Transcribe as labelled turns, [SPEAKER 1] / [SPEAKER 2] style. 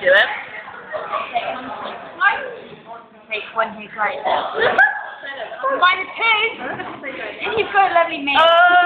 [SPEAKER 1] do it.
[SPEAKER 2] Take one, take right. now. By the two. And you've got a lovely mate.
[SPEAKER 1] Oh!